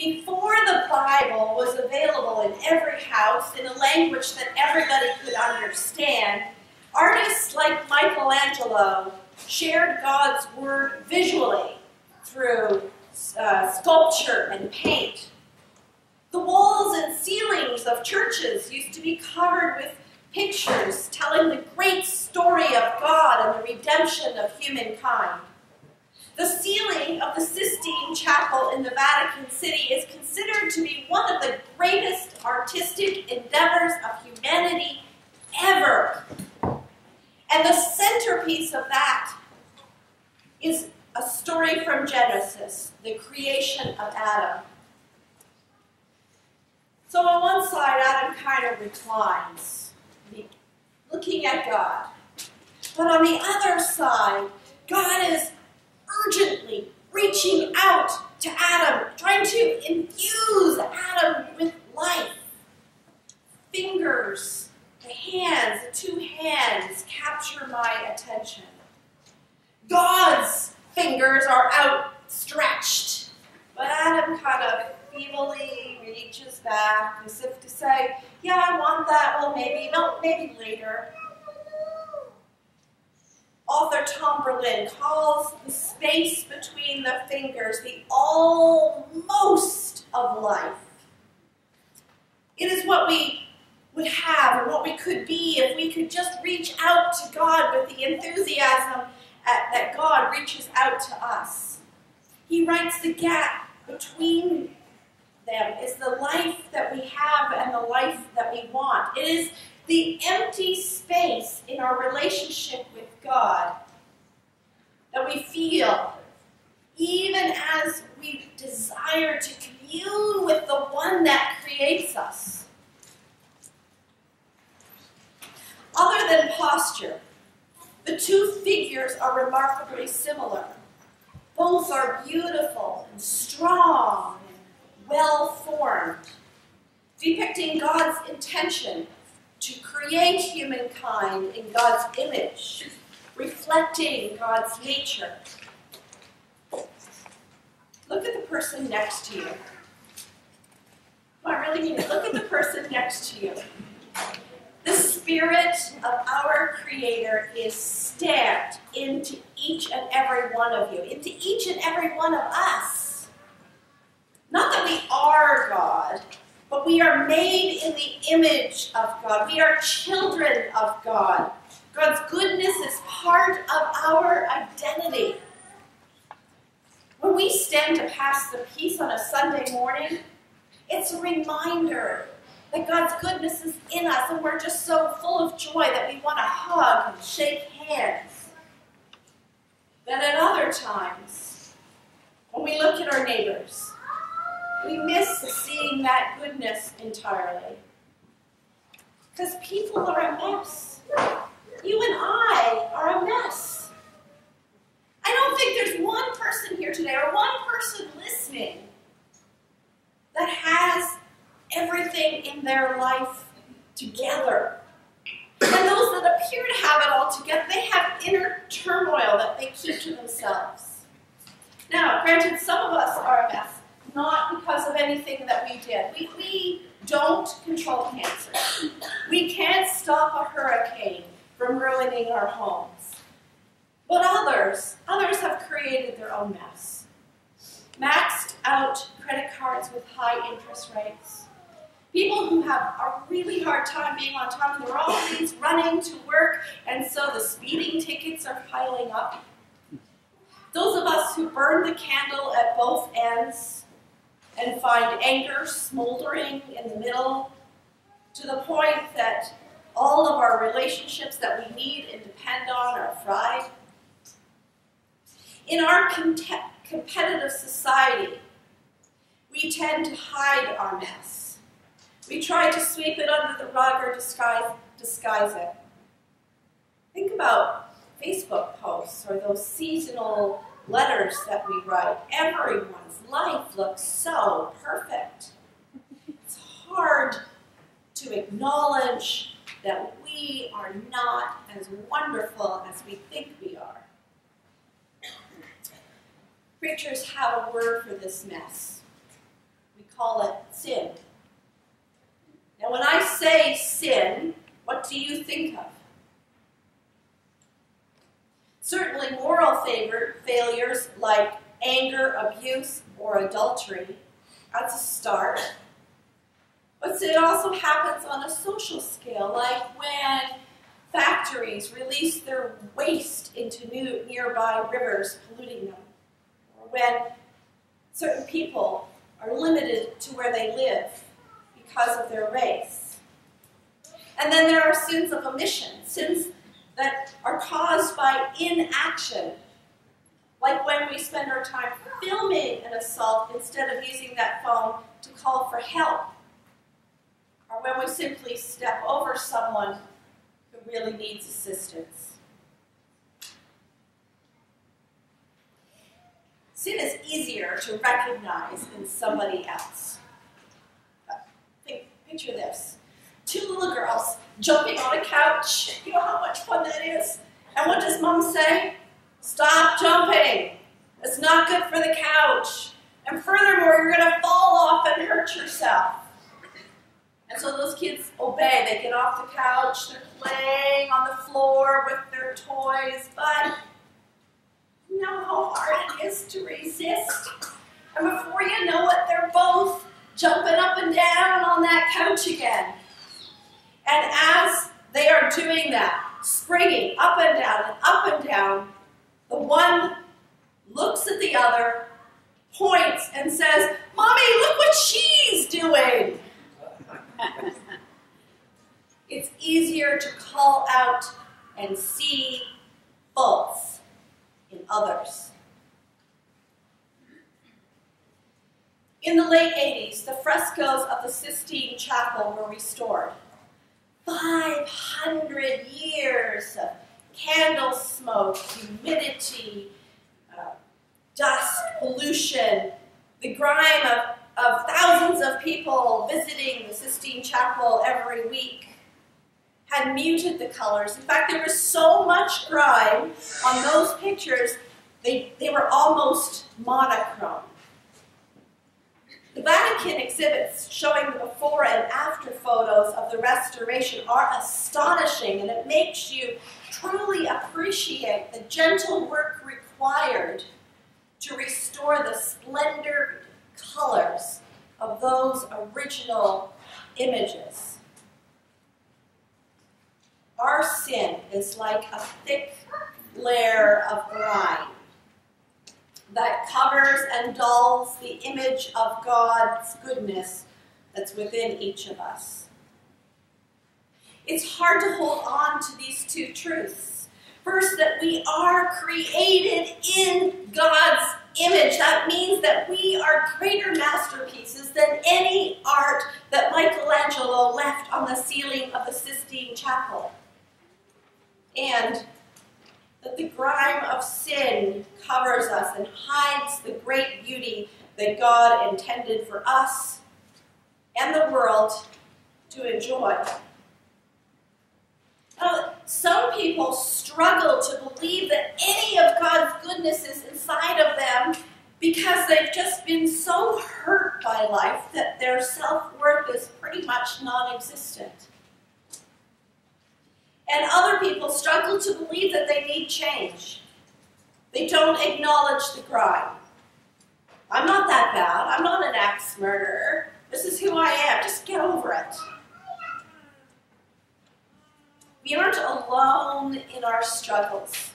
Before the Bible was available in every house in a language that everybody could understand, artists like Michelangelo shared God's word visually through uh, sculpture and paint. The walls and ceilings of churches used to be covered with pictures telling the great story of God and the redemption of humankind. The ceiling the Sistine Chapel in the Vatican City is considered to be one of the greatest artistic endeavors of humanity ever. And the centerpiece of that is a story from Genesis, the creation of Adam. So on one side, Adam kind of reclines, looking at God. But on the other side, God is urgently reaching out to Adam, trying to infuse Adam with life. Fingers, the hands, the two hands capture my attention. God's fingers are outstretched, but Adam kind of feebly reaches back as if to say, Yeah, I want that. Well, maybe, no, maybe later. Author Tom Berlin calls the space between the fingers the almost of life. It is what we would have and what we could be if we could just reach out to God with the enthusiasm that God reaches out to us. He writes the gap between them is the life that we have and the life that we want. It is the empty space in our relationship with God that we feel, even as we desire to commune with the one that creates us. Other than posture, the two figures are remarkably similar. Both are beautiful and strong and well formed, depicting God's intention to create humankind in God's image, reflecting God's nature. Look at the person next to you. I really mean it. Look at the person next to you. The spirit of our Creator is stamped into each and every one of you, into each and every one of us. Not that we are God, but we are made in the image of God. We are children of God. God's goodness is part of our identity. When we stand to pass the peace on a Sunday morning, it's a reminder that God's goodness is in us and we're just so full of joy that we want to hug and shake hands. Then at other times, when we look at our neighbors, we miss seeing that goodness entirely. Because people are a mess. You and I are a mess. I don't think there's one person here today or one person listening that has everything in their life together. And those that appear to have it all together, they have inner turmoil that they keep to themselves. Now, granted, some of us are a mess not because of anything that we did. We, we don't control cancer. We can't stop a hurricane from ruining our homes. But others, others have created their own mess. Maxed out credit cards with high interest rates. People who have a really hard time being on time, they're always running to work, and so the speeding tickets are piling up. Those of us who burn the candle at both ends and find anger smoldering in the middle to the point that all of our relationships that we need and depend on are fried. In our competitive society, we tend to hide our mess. We try to sweep it under the rug or disguise, disguise it. Think about Facebook posts or those seasonal letters that we write. Everyone's life looks so perfect. It's hard to acknowledge that we are not as wonderful as we think we are. Preachers have a word for this mess. We call it sin. Now, when I say sin, what do you think of? Certainly, moral favor, failures like anger, abuse, or adultery. That's a start. But it also happens on a social scale, like when factories release their waste into new, nearby rivers, polluting them, or when certain people are limited to where they live because of their race. And then there are sins of omission, sins that are caused by inaction, like when we spend our time filming an assault instead of using that phone to call for help, or when we simply step over someone who really needs assistance. Sin is easier to recognize in somebody else. Picture this. Two little girls jumping on a couch. You know how much fun that is? And what does mom say? Stop jumping. It's not good for the couch. And furthermore, you're going to fall off and hurt yourself. And so those kids obey. They get off the couch, they're playing on the floor with their toys, but you know how hard it is to resist. And before you know it, they're both jumping up and down on that couch again. And as they are doing that, springing up and down and up and down, the one looks at the other, points, and says, Mommy, look what she's doing. it's easier to call out and see faults in others. In the late 80s, the frescoes of the Sistine Chapel were restored. 500 years of candle smoke, humidity, uh, dust, pollution, the grime of, of thousands of people visiting the Sistine Chapel every week had muted the colors. In fact, there was so much grime on those pictures, they, they were almost monochrome. The Vatican exhibits showing the before and after photos of the restoration are astonishing, and it makes you truly appreciate the gentle work required to restore the splendor colors of those original images. Our sin is like a thick layer of grime that covers and dulls the image of God's goodness that's within each of us. It's hard to hold on to these two truths. First, that we are created in God's image. That means that we are greater masterpieces than any art that Michelangelo left on the ceiling of the Sistine Chapel. And that the grime of sin covers us and hides the great beauty that God intended for us and the world to enjoy. Now, some people struggle to believe that any of God's goodness is inside of them because they've just been so hurt by life that their self worth is pretty much non existent. And other people struggle to believe that they need change. They don't acknowledge the crime. I'm not that bad. I'm not an axe murderer. This is who I am. Just get over it. We aren't alone in our struggles.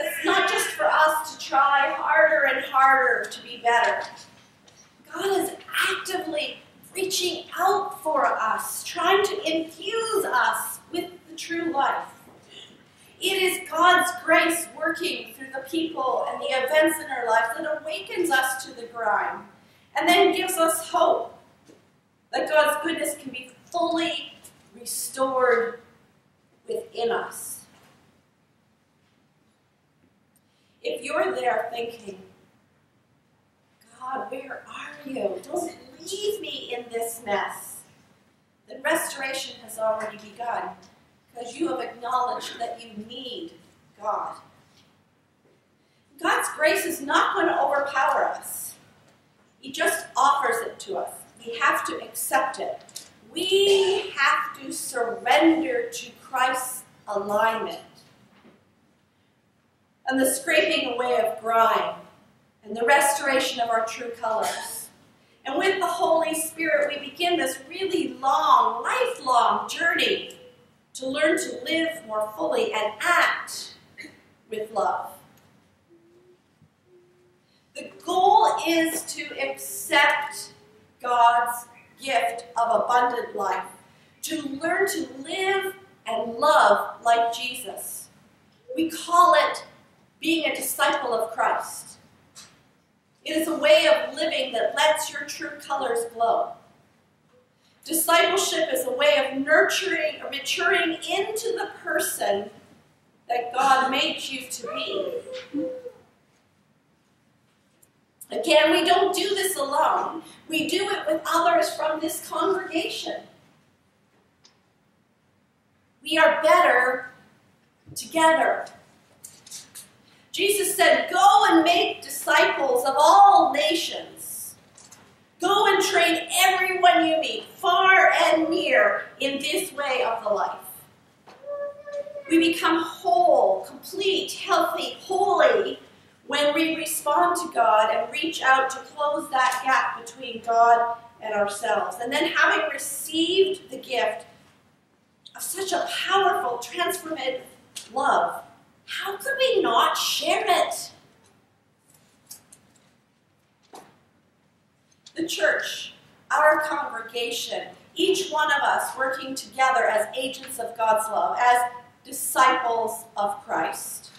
It's not just for us to try harder and harder to be better. God is actively reaching out for us, trying to infuse us the true life. It is God's grace working through the people and the events in our lives that awakens us to the grime and then gives us hope that God's goodness can be fully restored within us. If you're there thinking, God, where are you? Don't leave me in this mess. Then restoration has already begun because you have acknowledged that you need God. God's grace is not going to overpower us. He just offers it to us. We have to accept it. We have to surrender to Christ's alignment and the scraping away of grime and the restoration of our true colors. And with the Holy Spirit, we begin this really long, lifelong journey to learn to live more fully and act with love. The goal is to accept God's gift of abundant life, to learn to live and love like Jesus. We call it being a disciple of Christ. It is a way of living that lets your true colors glow. Discipleship is a way of nurturing or maturing into the person that God made you to be. Again, we don't do this alone. We do it with others from this congregation. We are better together. Jesus said, Go and make disciples of all nations. Go and train everyone you meet, near, in this way of the life. We become whole, complete, healthy, holy when we respond to God and reach out to close that gap between God and ourselves. And then, having received the gift of such a powerful, transformative love, how could we not share it? The church, our congregation, each one of us working together as agents of God's love, as disciples of Christ,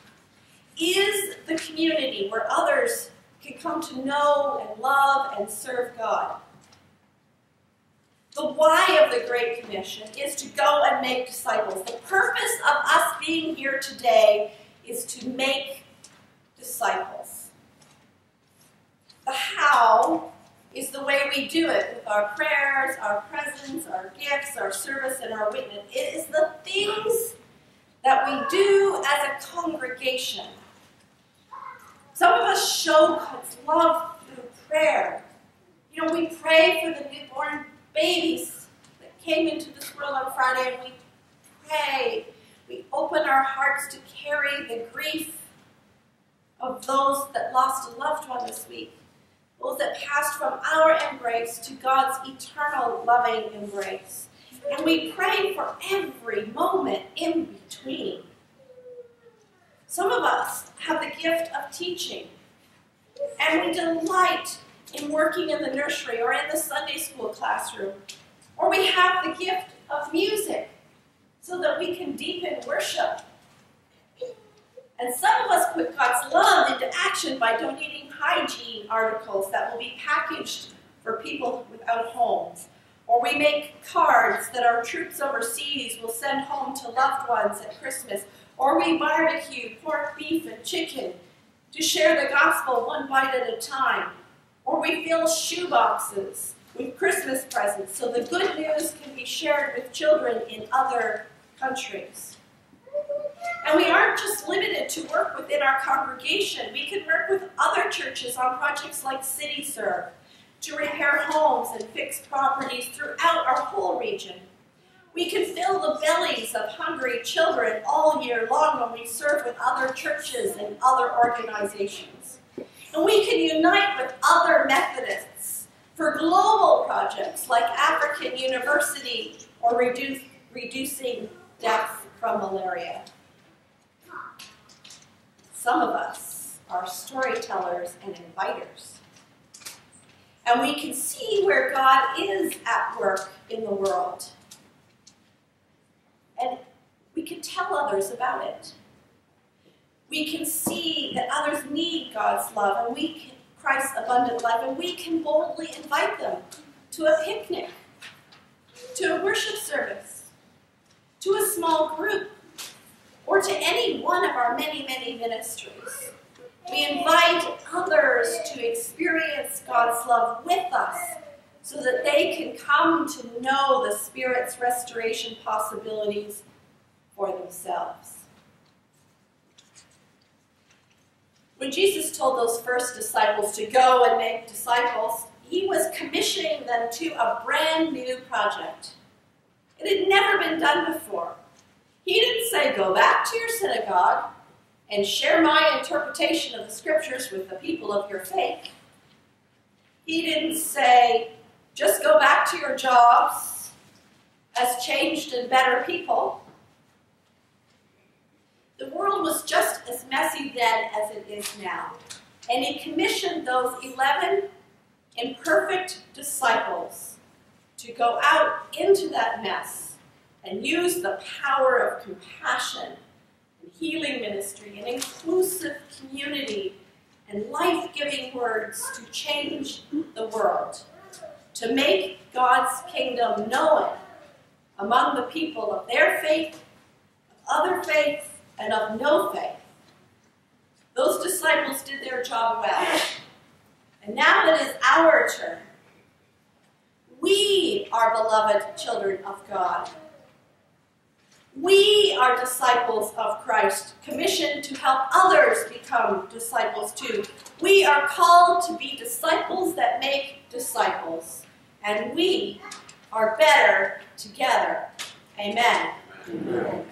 is the community where others can come to know and love and serve God. The why of the Great Commission is to go and make disciples. The purpose of us being here today is to make disciples. The how is the way we do it with our prayers, our presence, our gifts, our service, and our witness. It is the things that we do as a congregation. Some of us show God's love through prayer. You know, we pray for the newborn babies that came into this world on Friday, and we pray. We open our hearts to carry the grief of those that lost a loved one this week, that passed from our embrace to God's eternal loving embrace. And we pray for every moment in between. Some of us have the gift of teaching, and we delight in working in the nursery or in the Sunday school classroom. Or we have the gift of music so that we can deepen worship. And some of us put God's love into action by donating hygiene articles that will be packaged for people without homes. Or we make cards that our troops overseas will send home to loved ones at Christmas. Or we barbecue pork, beef, and chicken to share the gospel one bite at a time or we fill shoe boxes with Christmas presents so the good news can be shared with children in other countries. And we aren't just limited to work within our congregation. We can work with other churches on projects like CityServe to repair homes and fix properties throughout our whole region. We can fill the bellies of hungry children all year long when we serve with other churches and other organizations. And we can unite with other Methodists for global projects like Africa University or reduce, reducing death from malaria. Some of us are storytellers and inviters. And we can see where God is at work in the world. And we can tell others about it we can see that others need God's love and we can, Christ's abundant life, and we can boldly invite them to a picnic, to a worship service, to a small group, or to any one of our many, many ministries. We invite others to experience God's love with us so that they can come to know the Spirit's restoration possibilities for themselves. When Jesus told those first disciples to go and make disciples, he was commissioning them to a brand new project. It had never been done before. He didn't say, Go back to your synagogue and share my interpretation of the scriptures with the people of your faith. He didn't say, Just go back to your jobs as changed and better people. The world was just as messy then as it is now. And he commissioned those 11 imperfect disciples to go out into that mess and use the power of compassion and healing ministry and inclusive community and life giving words to change the world, to make God's kingdom known among the people of their faith, of other faiths, and of no faith. Those disciples did their job well. And now it is our turn. We are beloved children of God. We are disciples of Christ, commissioned to help others become disciples too. We are called to be disciples that make disciples, and we are better together. Amen. Amen.